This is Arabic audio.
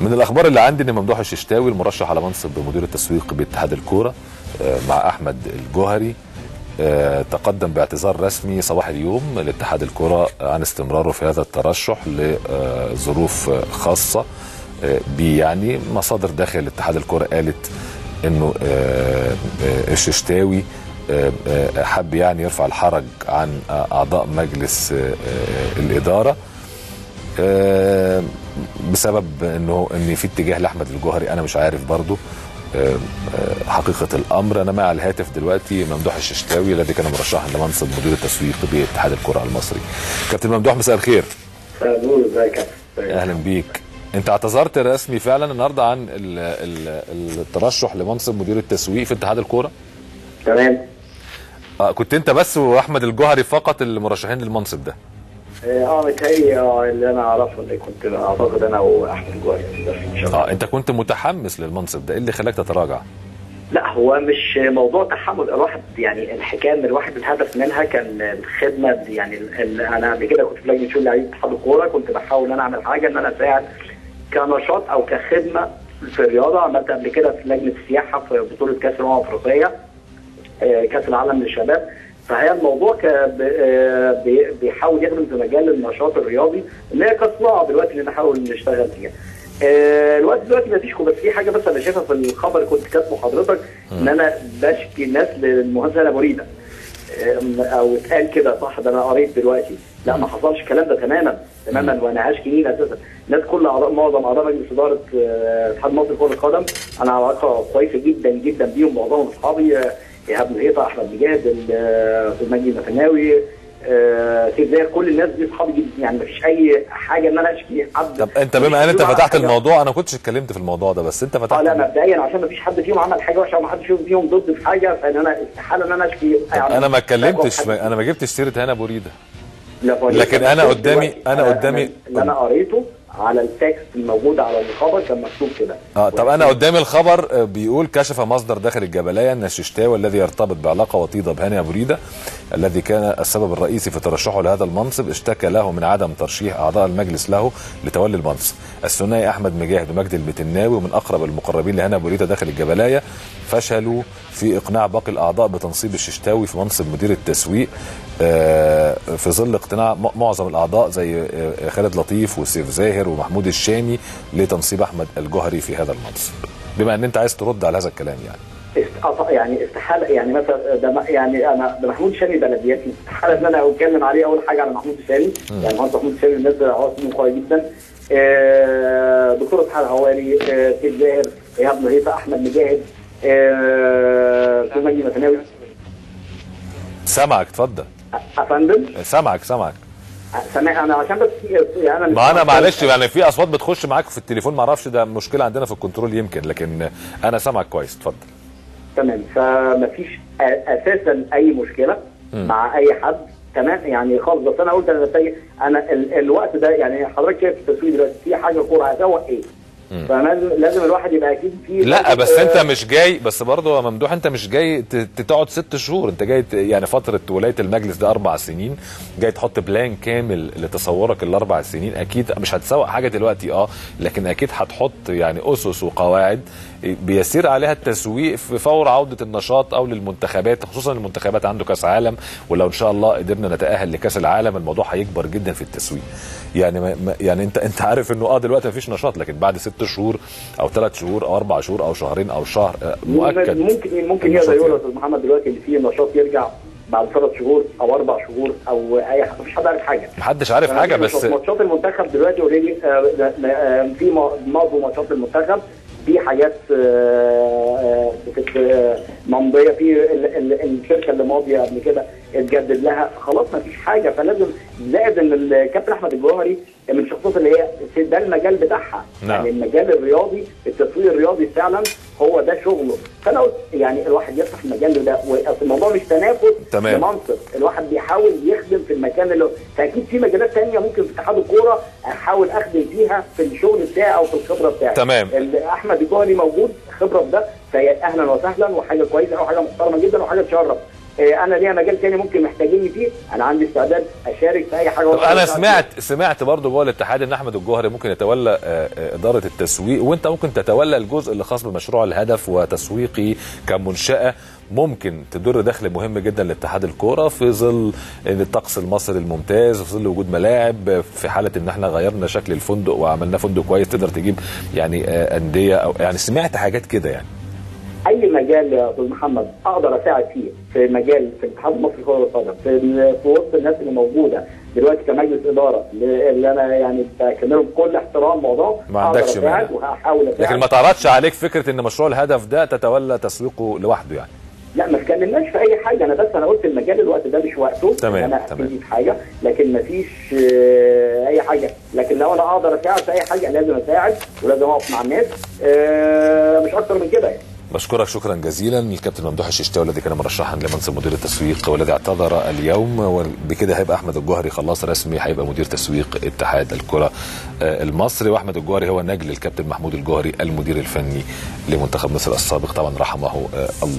من الأخبار اللي عندي إن ممدوح الششتاوي المرشح على منصب مدير التسويق باتحاد الكورة آه، مع أحمد الجوهري آه، تقدم باعتذار رسمي صباح اليوم لاتحاد الكره عن استمراره في هذا الترشح لظروف خاصة آه، بيه يعني مصادر داخل اتحاد الكره قالت إنه آه، آه، الششتاوي آه، آه، حب يعني يرفع الحرج عن آه، أعضاء مجلس آه، آه، الإدارة. آه، بسبب إنه ان في اتجاه لأحمد الجوهري أنا مش عارف برضو آه، آه، حقيقة الأمر. أنا معي على الهاتف دلوقتي ممدوح الششتاوي الذي كان مرشحا لمنصب مدير التسويق باتحاد الكرة المصري. كابتن ممدوح مساء الخير؟ أهلا بيك. أنت اعتذرت رسمي فعلا النهارده عن ال- ال- الترشح لمنصب مدير التسويق في اتحاد الكورة؟ تمام. آه، كنت أنت بس وأحمد الجوهري فقط المرشحين للمنصب ده. آه متهيألي آه اللي أنا أعرفه اللي كنت أعتقد أنا واحمد إن شاء الله. آه أنت كنت متحمس للمنصب ده إيه اللي خلاك تتراجع؟ لا هو مش موضوع تحمل الواحد يعني الحكاية إن الواحد الهدف منها كان الخدمة يعني أنا قبل كده كنت في لجنه شؤون لاعبين اتحاد الكوره كنت بحاول إن أنا أعمل حاجة إن أنا أساعد كنشاط أو كخدمة في الرياضة. عملت قبل كده في لجنة السياحة في بطولة كأس الأمم الأفريقية آه، كأس العالم للشباب. فهي الموضوع آه، بي- بيحاول يخدم في مجال النشاط الرياضي اللي هي كصناعة دلوقتي اللي نحاول نشتغل فيها. آه، الوقت دلوقتي ما فيش بس في حاجة بس أنا شايفها في الخبر كنت كاتبه حضرتك إن أنا بشكي الناس للمهندس أنا مريده آم، أو اتقال كده صح؟ ده أنا قريت دلوقتي. لا ما حصلش الكلام ده تماما تماما وأنا هشكي مين أساسا. الناس كل أعضاء معظم أعضاء مجلس إدارة آه، اتحاد مصر لكره القدم أنا علاقة كويسة جدا جدا بيهم معظمهم أصحابي آه، إيهاب مهيطه أحمد مجاهد ال- آه، المثناوي آه، سيف زاهر كل الناس دي اصحابي جدا يعني ما فيش أي حاجة إن أنا أشكي حد طب أنت بما إن أنت فتحت حاجة. الموضوع أنا ما كنتش اتكلمت في الموضوع ده بس أنت آه فتحت لا الموضوع. مبدئيا عشان ما فيش حد فيهم عمل حاجة وحشه وما حدش فيهم ضد في حاجة فإن أنا استحالة إن أنا أشكي يعني أنا ما اتكلمتش. أنا ما جبتش سيرة هنا أبو ريدة لا فاضي. لكن أنا قدامي- أنا- قدامي- اللي أنا قريته على التكست الموجود على الخبر كان مكتوب كده آه طب أنا قدامي الخبر آه، بيقول كشف مصدر داخل الجبلية أن الششتاوي الذي يرتبط بعلاقة وطيدة بهاني أبو ريدة الذي كان السبب الرئيسي في ترشحه لهذا المنصب اشتكى له من عدم ترشيح أعضاء المجلس له لتولي المنصب. الثنائي أحمد مجاهد ومجدي المتناوي ومن أقرب المقربين لهاني أبو ريدة داخل الجبلايه فشلوا في إقناع باقي الأعضاء بتنصيب الششتاوي في منصب مدير التسويق آه، في ظل اقتناع معظم الأعضاء زي آه، خالد لطيف وسيف زاهر ومحمود الشامي لتنصيب أحمد الجوهري في هذا المنصب. بما إن أنت عايز ترد على هذا الكلام يعني. يعني استحاله يعني مثلا ده يعني أنا ده محمود شامي بلدياتي. استحالة إن أنا أتكلم عليه أول حاجة على محمود شامي. يعني مهندس محمود شامي الناس هو اسمه قوي جدا. آه، دكتور إسحاق هواري آه، سيف زاهر إيهاب مهيطه أحمد مجاهد آه، أستاذ مجدي مثناوي سامعك اتفضل. أفندم؟ سامعك سامعك. سامع أنا عشان بس يعني أنا ما أنا معلش يعني في أصوات بتخش معاك في التليفون ما أعرفش ده مشكلة عندنا في الكنترول يمكن لكن أنا سامعك كويس اتفضل. تمام. فمفيش أساسا أي مشكلة مع أي حد. تمام؟ يعني خالص. بس أنا قلت أنا أنا ال الوقت ده يعني حضرتك شايف التسويق دلوقتي في حاجة كورة هسوق إيه؟ فلازم لازم الواحد يبقى أكيد في لا بس آه، انت مش جاي بس برضه يا ممدوح أنت مش جاي تقعد ست شهور. أنت جاي يعني فترة ولاية المجلس ده أربع سنين جاي تحط plan كامل لتصورك الأربع سنين أكيد مش هتسوق حاجة دلوقتي آه لكن أكيد هتحط يعني أسس وقواعد بيسير عليها التسويق في فور عودة النشاط أو للمنتخبات خصوصا المنتخبات عنده كأس عالم ولو إن شاء الله قدرنا نتأهل لكأس العالم الموضوع هيكبر جدا في التسويق يعني ما يعني انت أنت عارف إنه آه دلوقتي مفيش نشاط لكن بعد ست شهور أو ثلاث شهور أو أربع شهور أو شهرين أو شهر آه، مؤكد ممكن ممكن يقدر يقول يا. أستاذ محمد دلوقتي إن في نشاط يرجع بعد ثلاث شهور أو أربع شهور أو أي حاجة مفيش حد عارف حاجة محدش عارف حاجة بس ماتشات المنتخب دلوقتي اوريدي في م- معظم ماتشات المنتخب في حاجات آه، آه، آه، ممضية في ال- ال- الشركة اللي ماضية قبل كده اتجدد لها خلاص ما فيش حاجة فلازم زائد ان الكابتن أحمد الجوهري من الشخصيات اللي هي ده المجال بتاعها نعم. يعني المجال الرياضي التسويق الرياضي فعلا هو ده شغله فأنا قلت يعني الواحد يفتح المجال ده وأصل الموضوع مش تنافس تمام. لمنصب الواحد بيحاول يخدم في المكان اللي فأكيد في مجالات تانية ممكن في اتحاد الكورة أحاول أخدم فيها في الشغل بتاعي أو في الخبرة بتاعتي تمام. أحمد الجوهري موجود خبرة في ده فهي أهلا وسهلا وحاجة كويسة وحاجه محترمة جدا وحاجة تشرف أنا ليا مجال تاني ممكن محتاجيني فيه. أنا عندي استعداد أشارك في أي حاجة طب أنا سمعت سمعت برضه جوه الاتحاد إن أحمد الجوهري ممكن يتولى آه، آه، إدارة التسويق وأنت ممكن تتولى الجزء اللي خاص بمشروع الهدف وتسويقي كمنشأة ممكن تدر دخل مهم جدا لاتحاد الكورة في ظل ان الطقس المصري الممتاز في ظل وجود ملاعب في حالة إن إحنا غيرنا شكل الفندق وعملنا فندق كويس تقدر تجيب يعني آه، أندية أو يعني سمعت حاجات كده يعني. مجال يا أستاذ محمد أقدر أساعد فيه في مجال في الاتحاد المصري لكرة القدم في في وسط الناس اللي موجودة دلوقتي كمجلس إدارة اللي أنا يعني بكلمهم بكل احترام موضوع ما عندكش مانع. وهحاول أساعد. لكن ما تعرضش عليك فكرة إن مشروع الهدف ده تتولى تسويقه لوحده يعني؟ لا ما اتكلمناش في أي حاجة. أنا بس أنا قلت المجال الوقت ده مش وقته تمام، أنا تمام. في حاجة لكن ما فيش آه، أي حاجة. لكن لو أنا أقدر أساعد في أي حاجة لازم أساعد ولازم اقف مع الناس. آه، مش أكتر من كده يعني. بشكرك شكرا جزيلا. الكابتن ممدوح الششتاوي الذي كان مرشحا لمنصب مدير التسويق والذي اعتذر اليوم وبكده هيبقى أحمد الجوهري خلاص رسمي هيبقى مدير تسويق اتحاد الكرة آه، المصري. وأحمد الجوهري هو نجل الكابتن محمود الجوهري المدير الفني لمنتخب مصر السابق. طبعا رحمه آه، الله.